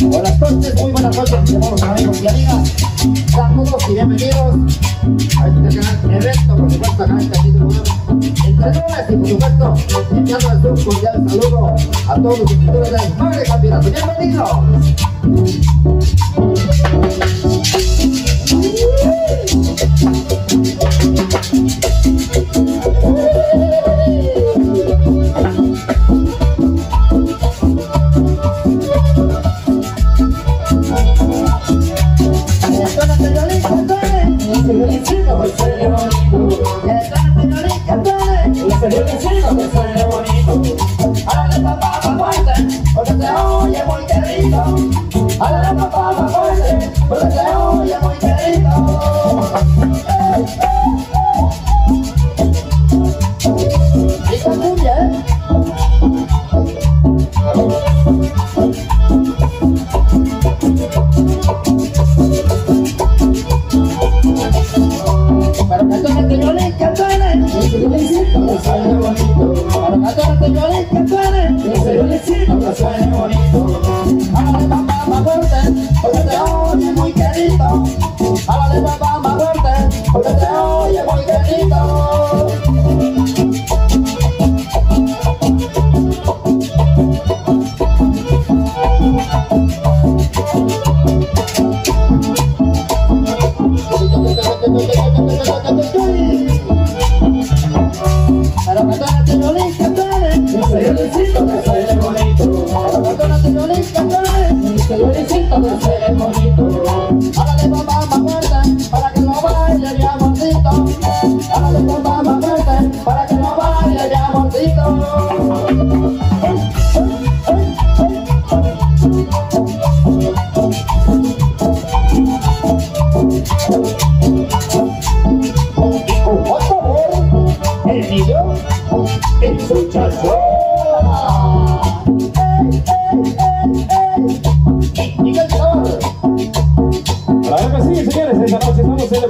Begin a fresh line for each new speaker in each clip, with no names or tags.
Buenas noches, muy buenas noches, hermanos, amigos y amigas. Saludos y bienvenidos a este gran evento, por supuesto, acá en Castillo Entre nubes y por supuesto, enviando un cordial saludo a todos los suscriptores del Madre Campeonato. ¡Bienvenidos! fuerte, porque te oye muy querido. Papá más fuerte, porque te oye muy querido. Pero que tú eres yo soy el que
soy el bonito.
Pero que tú eres señorita, tú eres
felicito
por ser bonito. Ahora le papá más fuerte para que no vaya ya gordito. Ahora le papá más fuerte para que no vaya ya gordito. El niño, el muchacho.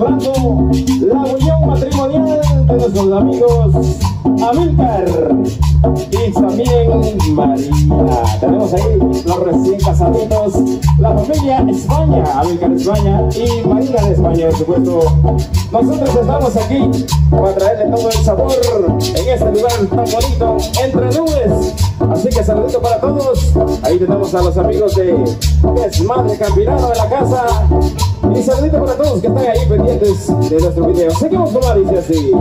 celebrando la unión matrimonial de nuestros amigos Amilcar y también María. Tenemos ahí los recién casaditos España y Marina de España, por supuesto. Nosotros estamos aquí para traerle todo el sabor en este lugar tan bonito, entre nubes. Así que saludito para todos. Ahí tenemos a los amigos de Desmadre Campirano de la casa. Y saludito para todos que están ahí pendientes de nuestro video. Seguimos con la dice así.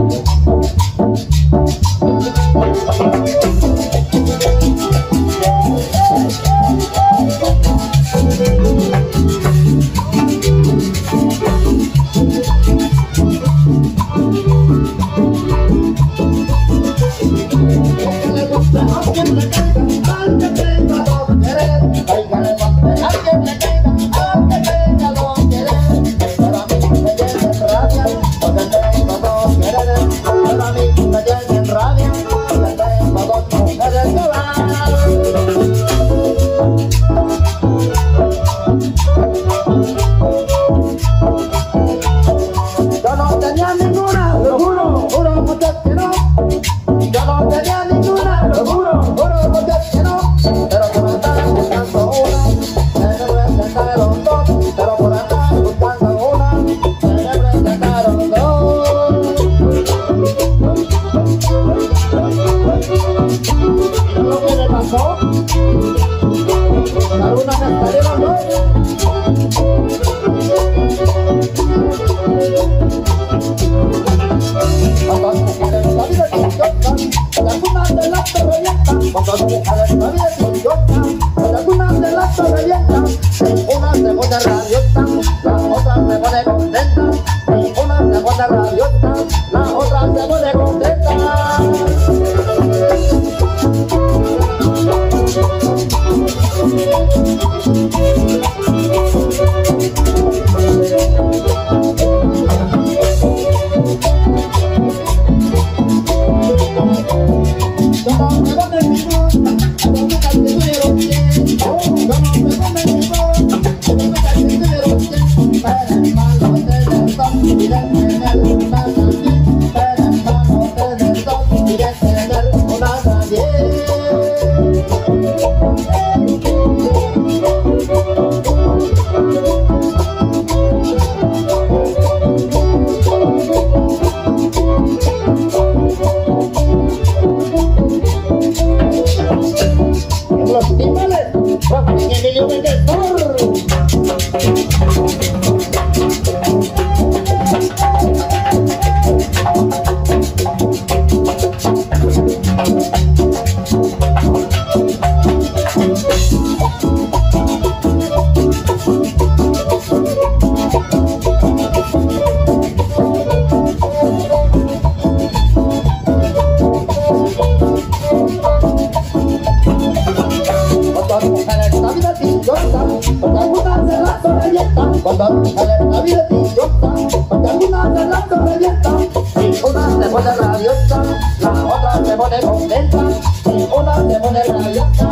Cuando la vida idiota, porque alguna se la revienta, y una se pone rabiosa, la otra se pone contenta, y una se pone rabiosa,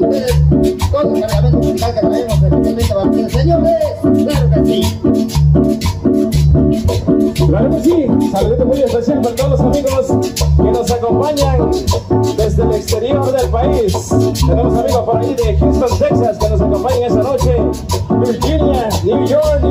todo el cargamento musical que traemos especialmente para ustedes. Señores, claro que sí.
Claro que sí, saludo muy especial para todos los amigos que nos acompañan desde el exterior del país. Tenemos amigos por ahí de Houston, Texas, que nos acompañan esta noche. Virginia, New York,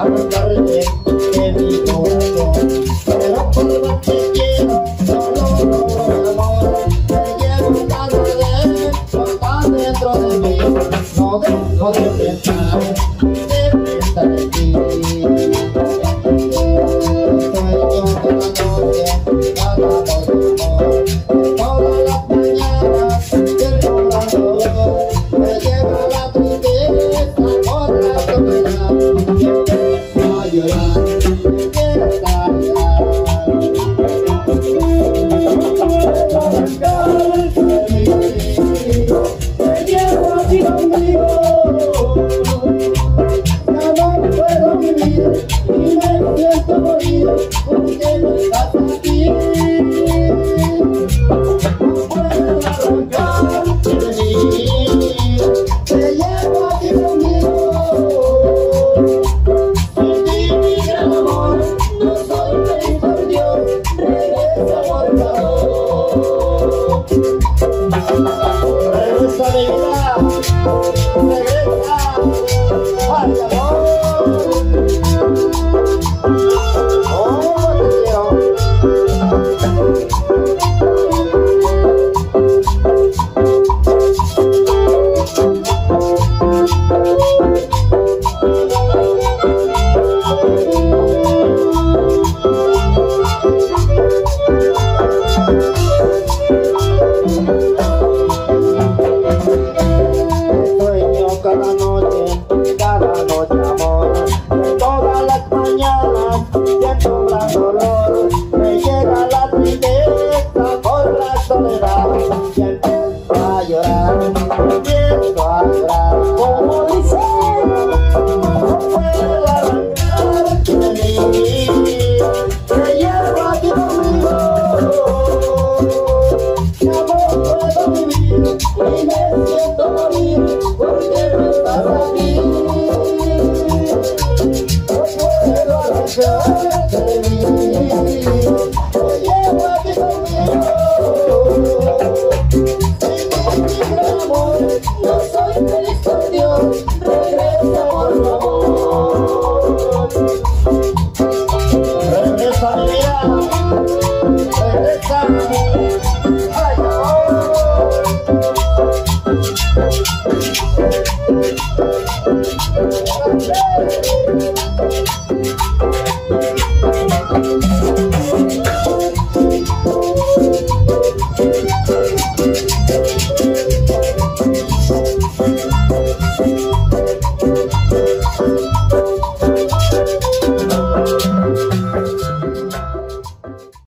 I'm a Oh,